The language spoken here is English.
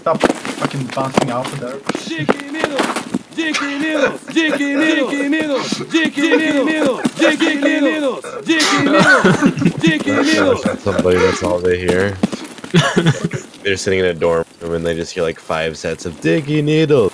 stop fucking bouncing out of there. Dicky needles, dicky needles, dicky needles, dicky needles, dicky needles, dicky needles, dicky needles. Somebody that's all they hear. They're sitting in a dorm room and they just hear like five sets of Dicky Needles.